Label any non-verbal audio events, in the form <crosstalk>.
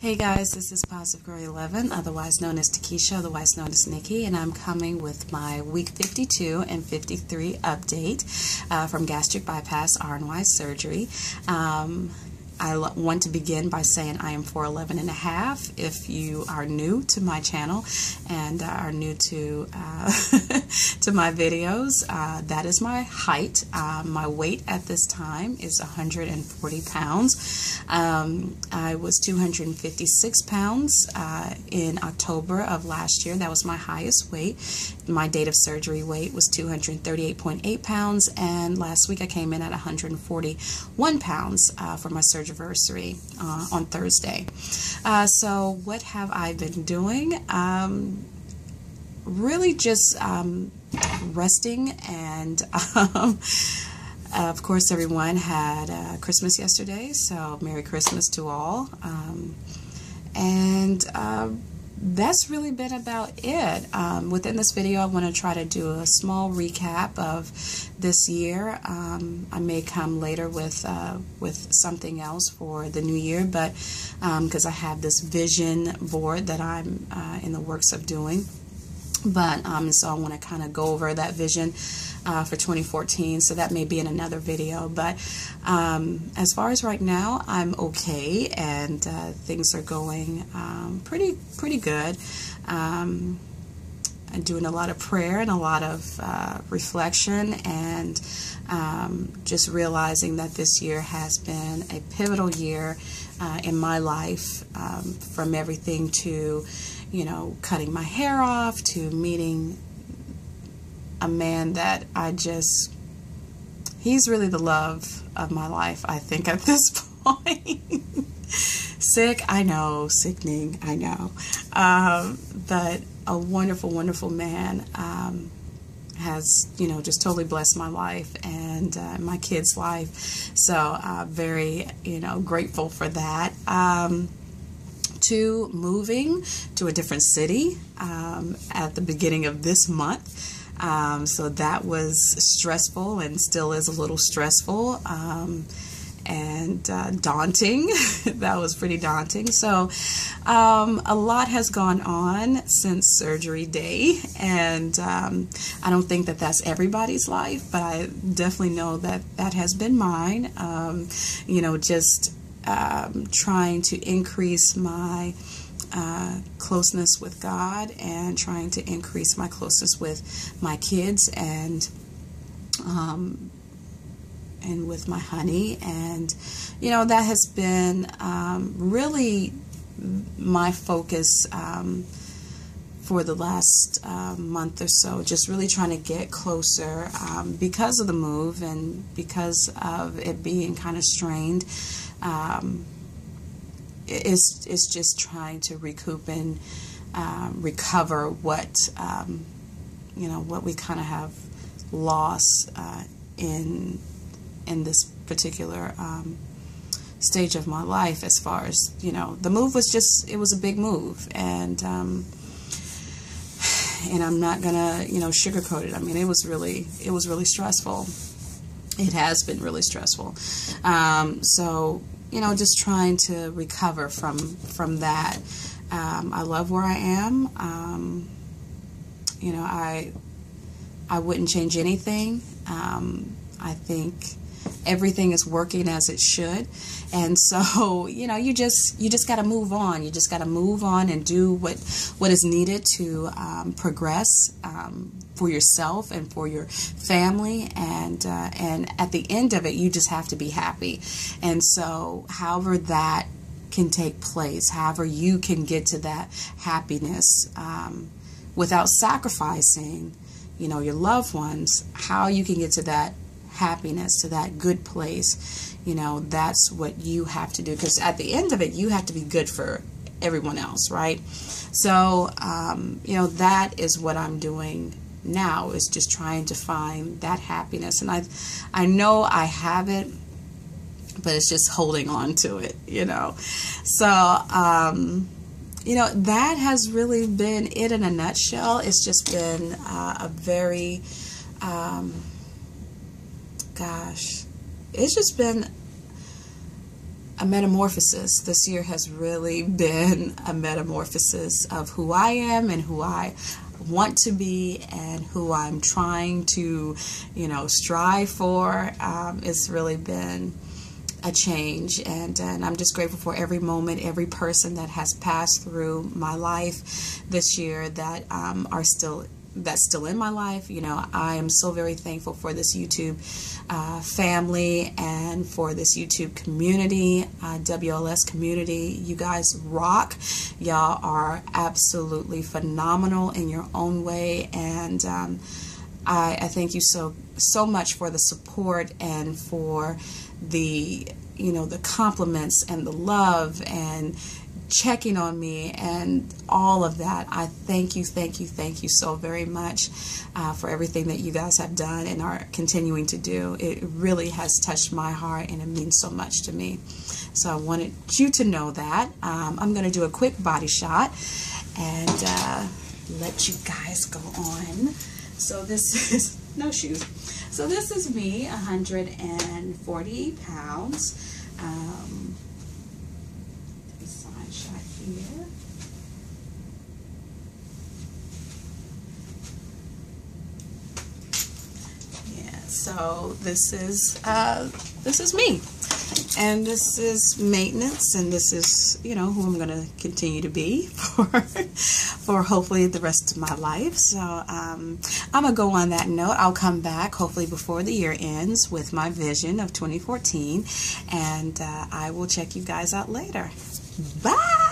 Hey guys, this is Positive Girl 11, otherwise known as Takesha, otherwise known as Nikki, and I'm coming with my week 52 and 53 update uh, from gastric bypass RNY surgery. Um, I want to begin by saying I am 4'11 and a half. If you are new to my channel and are new to uh, <laughs> to my videos, uh, that is my height. Um, my weight at this time is 140 pounds. Um, I was 256 pounds uh, in October of last year. That was my highest weight. My date of surgery weight was 238.8 pounds, and last week I came in at 141 pounds uh, for my surgery anniversary uh, on Thursday. Uh, so, what have I been doing? Um, really just um, resting and. <laughs> Um, of course, everyone had uh, Christmas yesterday, so Merry Christmas to all. Um, and uh, that's really been about it. Um, within this video, I want to try to do a small recap of this year. Um, I may come later with uh, with something else for the new year, but because um, I have this vision board that I'm uh, in the works of doing. But um, so I want to kind of go over that vision uh, for 2014. So that may be in another video. But um, as far as right now, I'm okay, and uh, things are going um, pretty pretty good. Um, doing a lot of prayer and a lot of uh, reflection and um, just realizing that this year has been a pivotal year uh, in my life um, from everything to you know cutting my hair off to meeting a man that I just, he's really the love of my life, I think, at this <laughs> point. Sick, I know, sickening, I know. Um, but a wonderful, wonderful man um, has, you know, just totally blessed my life and uh, my kids' life. So, uh, very, you know, grateful for that. Um, to moving to a different city um, at the beginning of this month. Um, so that was stressful and still is a little stressful um, and uh, daunting. <laughs> that was pretty daunting. So um, a lot has gone on since surgery day, and um, I don't think that that's everybody's life, but I definitely know that that has been mine. Um, you know, just um, trying to increase my uh, closeness with God and trying to increase my closeness with my kids and um, and with my honey. And you know that has been um, really my focus um, for the last uh, month or so just really trying to get closer um, because of the move and because of it being kind of strained um, it's, it's just trying to recoup and um, recover what um, you know what we kind of have lost uh, in in this particular um, stage of my life as far as you know the move was just it was a big move and um, and I'm not gonna you know sugarcoat it I mean it was really it was really stressful it has been really stressful um, so you know, just trying to recover from from that. Um, I love where I am. Um, you know, I I wouldn't change anything. Um, I think everything is working as it should. And so <laughs> you know you just you just got to move on. You just got to move on and do what what is needed to um, progress um, for yourself and for your family. And uh, and at the end of it you just have to be happy. And so however that can take place however you can get to that happiness um, without sacrificing you know your loved ones how you can get to that happiness, to that good place, you know, that's what you have to do. Because at the end of it, you have to be good for everyone else, right? So, um, you know, that is what I'm doing now is just trying to find that happiness. And I, I know I have it, but it's just holding on to it, you know. So, um, you know, that has really been it in a nutshell. It's just been uh, a very, um, gosh, it's just been a metamorphosis. This year has really <laughs> been a metamorphosis of who I am and who I want to be and who I'm trying to, you know, strive for. Um, it's really been a change and, and I'm just grateful for every moment, every person that has passed through my life this year that um, are still that's still in my life. You know, I am so very thankful for this YouTube uh, family and for this YouTube community, uh, WLS community. You guys rock. Y'all are absolutely phenomenal in your own way, and um, I, I thank you so so much for the support and for the you know the compliments and the love and checking on me and all of that. I thank you, thank you, thank you so very much uh, for everything that you guys have done and are continuing to do. It really has touched my heart and it means so much to me. So I wanted you to know that. Um, I'm going to do a quick body shot and uh, let you guys go on. So this is <laughs> no shoes. So this is me, 140 pounds. Um, here. Yeah, so this is uh, this is me. And this is maintenance and this is you know who I'm going to continue to be <laughs> for for hopefully the rest of my life. So um, I'm gonna go on that note. I'll come back hopefully before the year ends with my vision of 2014 and uh, I will check you guys out later bye